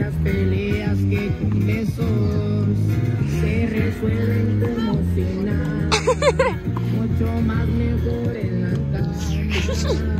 muchas peleas que con besos se resuelven como si nada. Mucho más mejor en la cama.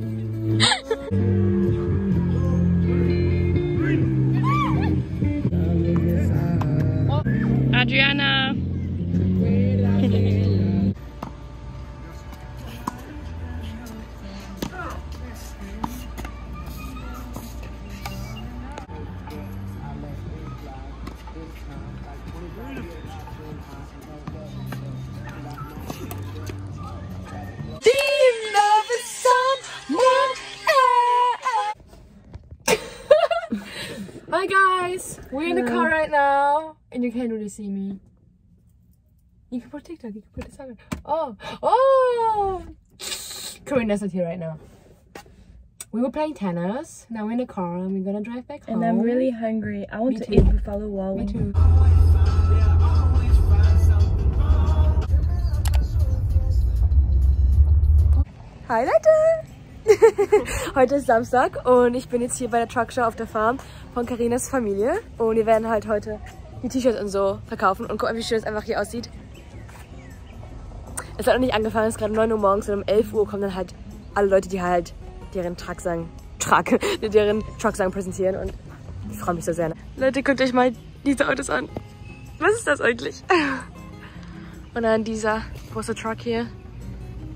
guys, we're in the car right now, and you can't really see me. You can put TikTok, you can put this on. Oh, oh! Karina's not here right now. We were playing tennis. Now we're in the car, and we're gonna drive back home. And I'm really hungry. I want Me to too. eat buffalo wall. Me too. Hi Leute! Heute ist Samstag und ich bin jetzt hier bei der Truckshow auf der Farm von Karinas Familie und wir werden halt heute die T-Shirts und so verkaufen und gucken, wie schön es einfach hier aussieht. Es hat noch nicht angefangen, es ist gerade 9 Uhr morgens und um 11 Uhr kommen dann halt alle Leute, die halt deren Truck sagen, Truck, deren Truck sagen präsentieren und ich freue mich so sehr. Leute, guckt euch mal diese Autos an. Was ist das eigentlich? Und dann dieser große Truck hier.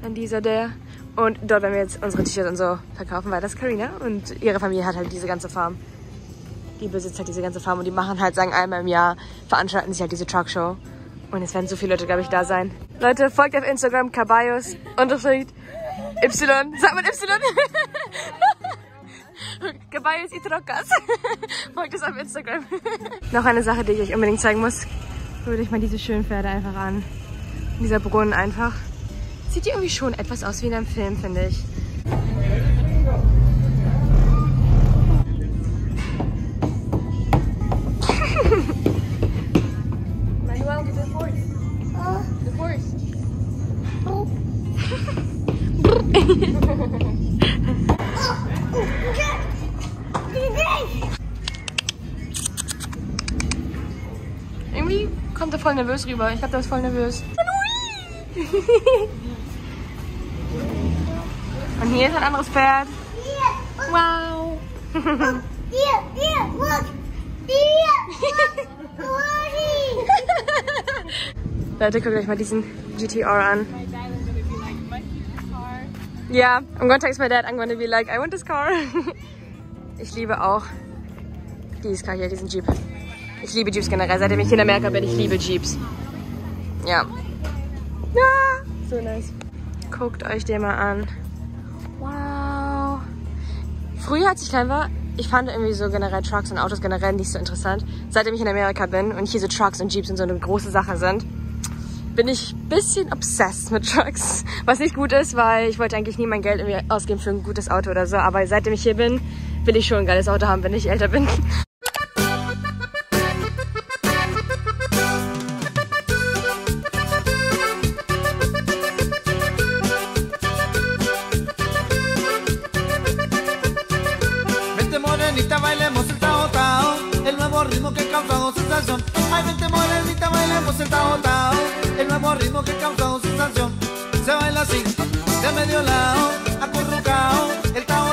Dann dieser, der. Und dort werden wir jetzt unsere T-Shirts und so verkaufen, weil das ist Carina und ihre Familie hat halt diese ganze Farm. Die besitzt halt diese ganze Farm und die machen halt, sagen einmal im Jahr, veranstalten sich halt diese Truckshow. Und es werden so viele Leute, glaube ich, da sein. Leute, folgt auf Instagram, Caballos, Unterstrich, Y, sag mal Y. Caballos y Trocas. folgt es auf Instagram. Noch eine Sache, die ich euch unbedingt zeigen muss. Guckt euch mal diese schönen Pferde einfach an. Dieser Brunnen einfach. Sieht irgendwie schon etwas aus wie in einem Film, finde ich. Manuel, do the horse. The horse. Irgendwie kommt er voll nervös rüber. Ich glaube, der ist voll nervös. Und hier ist ein anderes Pferd. Wow. Here, here, look! Here! Look! Leute, guckt euch mal diesen GTR an. Ja, I'm gonna text my dad. I'm gonna be like, I want this car. Ich liebe auch dieses Car hier, diesen Jeep. Ich liebe Jeeps generell. Seitdem ich hier in Amerika bin, ich liebe Jeeps. Ja. Ja, so nice. Guckt euch den mal an. Wow. Früher, als ich klein war, ich fand irgendwie so generell Trucks und Autos generell nicht so interessant. Seitdem ich in Amerika bin und hier so Trucks und Jeeps und so eine große Sache sind, bin ich ein bisschen obsessed mit Trucks. Was nicht gut ist, weil ich wollte eigentlich nie mein Geld irgendwie ausgeben für ein gutes Auto oder so. Aber seitdem ich hier bin, will ich schon ein geiles Auto haben, wenn ich älter bin. Ritmo que causa sensación. Ay, vente morenita, bailemos el tao tao, el nuevo ritmo que causa sensación. Se baila así, de medio lado, acurrucao, el tao,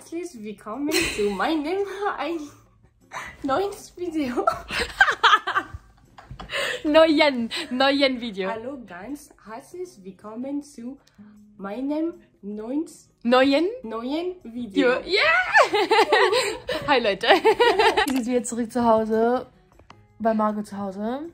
herzlich willkommen zu meinem ein neues Video. neuen, neuen Video. Hallo, ganz herzlich willkommen zu meinem neuen, neuen, neuen Video. Yeah! Hi Leute. Wir sind wieder zurück zu Hause. Bei Margot zu Hause.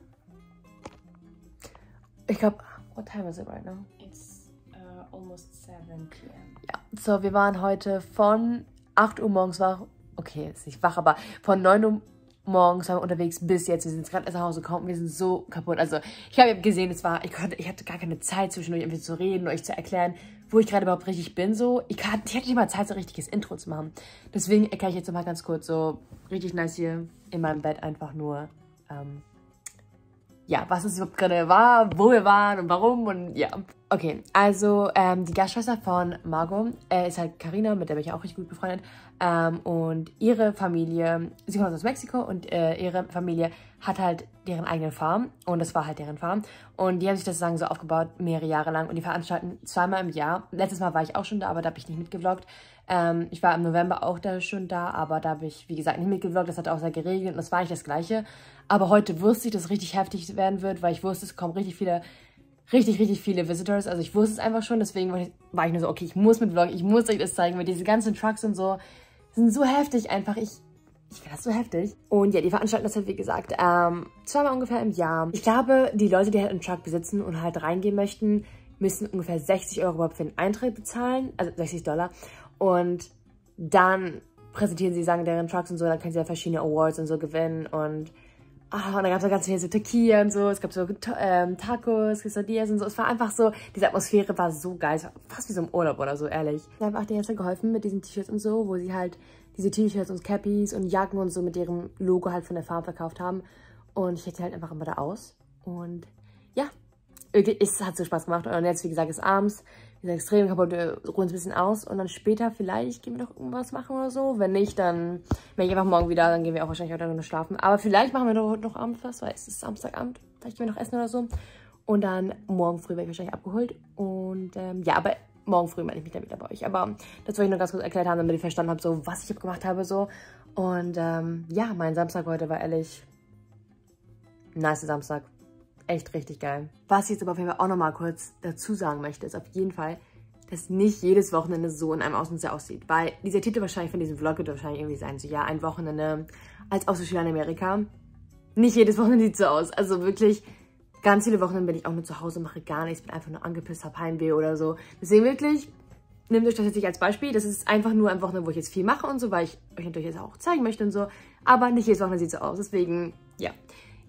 Ich glaube, what time is it right now? It's uh, almost 7 p.m. So, wir waren heute von 8 Uhr morgens wach. Okay, ist nicht wach, aber von 9 Uhr morgens waren wir unterwegs bis jetzt. Wir sind jetzt gerade erst nach Hause gekommen. Wir sind so kaputt. Also, ich habe gesehen, es war, ich, konnte, ich hatte gar keine Zeit zwischendurch irgendwie zu reden, euch zu erklären, wo ich gerade überhaupt richtig bin. So, ich, hatte, ich hatte nicht mal Zeit, so ein richtiges Intro zu machen. Deswegen erkläre ich jetzt nochmal ganz kurz so richtig nice hier in meinem Bett einfach nur ähm, ja, was es überhaupt gerade war, wo wir waren und warum und ja. Okay, also ähm, die Gastschwester von Margot äh, ist halt Karina, mit der bin ich auch richtig gut befreundet. Ähm, und ihre Familie, sie kommt aus Mexiko und äh, ihre Familie hat halt deren eigene Farm und das war halt deren Farm. Und die haben sich das sagen so aufgebaut mehrere Jahre lang und die veranstalten zweimal im Jahr. Letztes Mal war ich auch schon da, aber da habe ich nicht mitgevloggt. Ähm, ich war im November auch da schon da, aber da habe ich, wie gesagt, nicht mitgevloggt. Das hat auch sehr geregelt und das war nicht das Gleiche. Aber heute wusste ich, dass es richtig heftig werden wird, weil ich wusste, es kommen richtig viele, richtig, richtig viele Visitors. Also ich wusste es einfach schon, deswegen war ich, war ich nur so, okay, ich muss mit vloggen, ich muss euch das zeigen, weil diese ganzen Trucks und so sind so heftig einfach. Ich, ich finde das so heftig. Und ja, die veranstalten das halt, wie gesagt, ähm, zweimal ungefähr im Jahr. Ich glaube, die Leute, die halt einen Truck besitzen und halt reingehen möchten, müssen ungefähr 60 Euro überhaupt für den Eintritt bezahlen, also 60 Dollar. Und dann präsentieren sie, sagen deren Trucks und so, dann können sie ja verschiedene Awards und so gewinnen und Ah, und dann gab es auch ganz viel so Tequila und so, es gab so ähm, Tacos, Quesadillas und so. Es war einfach so, diese Atmosphäre war so geil, es war fast wie so im Urlaub oder so, ehrlich. Ich habe einfach die ganze geholfen mit diesen T-Shirts und so, wo sie halt diese T-Shirts und Cappies und Jacken und so mit ihrem Logo halt von der Farm verkauft haben. Und ich hätte halt einfach immer da aus. Und ja, wirklich, es hat so Spaß gemacht. Und jetzt, wie gesagt, ist abends sind extrem kaputt, ruhen uns ein bisschen aus und dann später vielleicht gehen wir noch irgendwas machen oder so. Wenn nicht, dann bin ich einfach morgen wieder, dann gehen wir auch wahrscheinlich heute noch schlafen. Aber vielleicht machen wir noch, noch Abend was, weil es ist Samstagabend. Vielleicht gehen wir noch essen oder so. Und dann morgen früh werde ich wahrscheinlich abgeholt. Und ähm, ja, aber morgen früh melde ich mich dann wieder bei euch. Aber das wollte ich nur ganz kurz erklärt haben, damit ihr verstanden habt, so was ich gemacht habe. so. Und ähm, ja, mein Samstag heute war ehrlich nice Samstag echt richtig geil. Was ich jetzt aber auf jeden Fall auch nochmal kurz dazu sagen möchte, ist auf jeden Fall, dass nicht jedes Wochenende so in einem Auslandsjahr aussieht. Weil dieser Titel wahrscheinlich von diesem Vlog wird wahrscheinlich irgendwie sein, so ja, ein Wochenende als Austauschschüler in Amerika. Nicht jedes Wochenende sieht so aus. Also wirklich, ganz viele Wochenende bin ich auch nur zu Hause, mache gar nichts, bin einfach nur angepisst, hab Heimweh oder so. Deswegen wirklich, nehmt euch das jetzt nicht als Beispiel. Das ist einfach nur ein Wochenende, wo ich jetzt viel mache und so, weil ich euch natürlich jetzt auch zeigen möchte und so. Aber nicht jedes Wochenende sieht so aus. Deswegen, ja.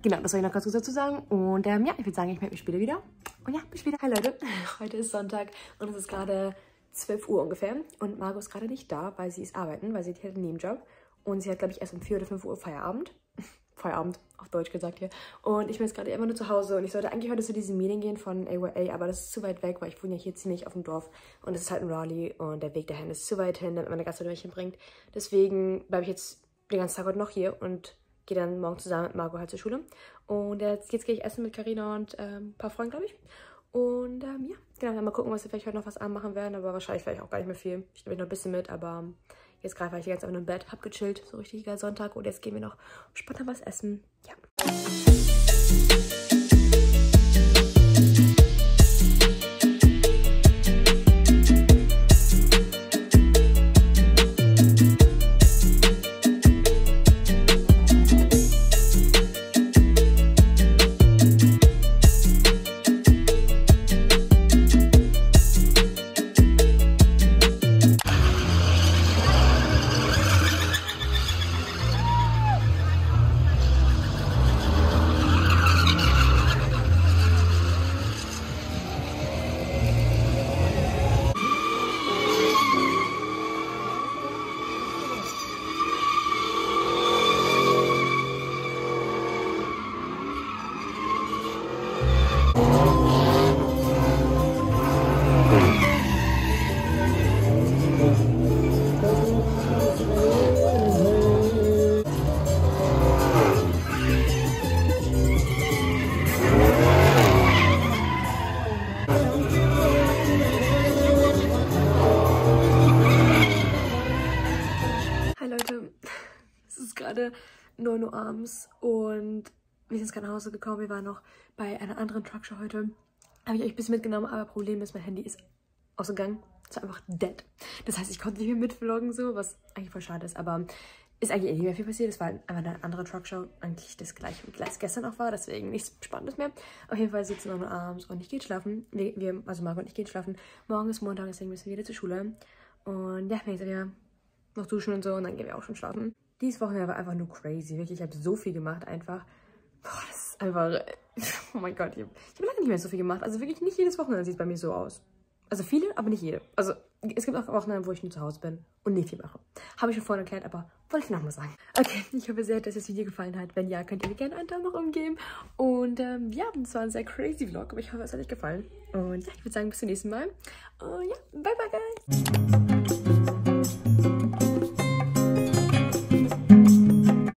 Genau, das soll ich noch ganz kurz dazu sagen. Und ähm, ja, ich würde sagen, ich melde mich später wieder. Und ja, bis später. Hi Leute, heute ist Sonntag und es ist gerade 12 Uhr ungefähr. Und Margot ist gerade nicht da, weil sie ist arbeiten, weil sie hat einen Nebenjob. Und sie hat, glaube ich, erst um 4 oder 5 Uhr Feierabend. Feierabend, auf Deutsch gesagt hier. Und ich bin jetzt gerade immer nur zu Hause und ich sollte eigentlich heute zu diesem Meeting gehen von AYA, aber das ist zu weit weg, weil ich wohne ja hier ziemlich auf dem Dorf und es ist halt in Raleigh und der Weg dahin ist zu weit hin, damit meine Gastro mich hinbringt. Deswegen bleibe ich jetzt den ganzen Tag heute noch hier und gehe dann morgen zusammen mit Margot halt zur Schule. Und jetzt, jetzt gehe ich essen mit Karina und ähm, ein paar Freunden, glaube ich. Und ähm, ja, genau, dann mal gucken, was wir vielleicht heute noch was anmachen werden. Aber wahrscheinlich vielleicht auch gar nicht mehr viel. Ich nehme noch ein bisschen mit, aber jetzt greife ich jetzt einfach nur im Bett, hab gechillt, so richtig geil Sonntag. Und jetzt gehen wir noch spontan was essen. Ja. Gerade 9 Uhr abends und wir sind jetzt gerade nach Hause gekommen. Wir waren noch bei einer anderen Truckshow heute. Habe ich euch ein bisschen mitgenommen, aber Problem ist, mein Handy ist ausgegangen. Es war einfach dead. Das heißt, ich konnte nicht mehr mitvloggen, so, was eigentlich voll schade ist, aber ist eigentlich nicht mehr viel passiert. Es war einfach eine andere Truckshow, eigentlich das gleiche, wie es gestern auch war, deswegen nichts Spannendes mehr. Auf jeden Fall sitzen wir nur abends und ich gehe schlafen. Wir, also Marco und ich gehen schlafen. Morgen ist Montag, deswegen müssen wir wieder zur Schule. Und ja, wir sind ja noch duschen und so und dann gehen wir auch schon schlafen. Dieses Wochenende war einfach nur crazy. Wirklich, ich habe so viel gemacht einfach. Boah, das ist einfach... Oh mein Gott, ich habe hab lange nicht mehr so viel gemacht. Also wirklich nicht jedes Wochenende sieht es bei mir so aus. Also viele, aber nicht jede. Also es gibt auch Wochenende, wo ich nur zu Hause bin und nicht viel mache. Habe ich schon vorhin erklärt, aber wollte ich nochmal sagen. Okay, ich hoffe sehr, dass das Video gefallen hat. Wenn ja, könnt ihr mir gerne einen Daumen nach oben geben. Und ähm, ja, das war ein sehr crazy Vlog, aber ich hoffe, es hat euch gefallen. Und ja, ich würde sagen, bis zum nächsten Mal. Und ja, bye bye, guys.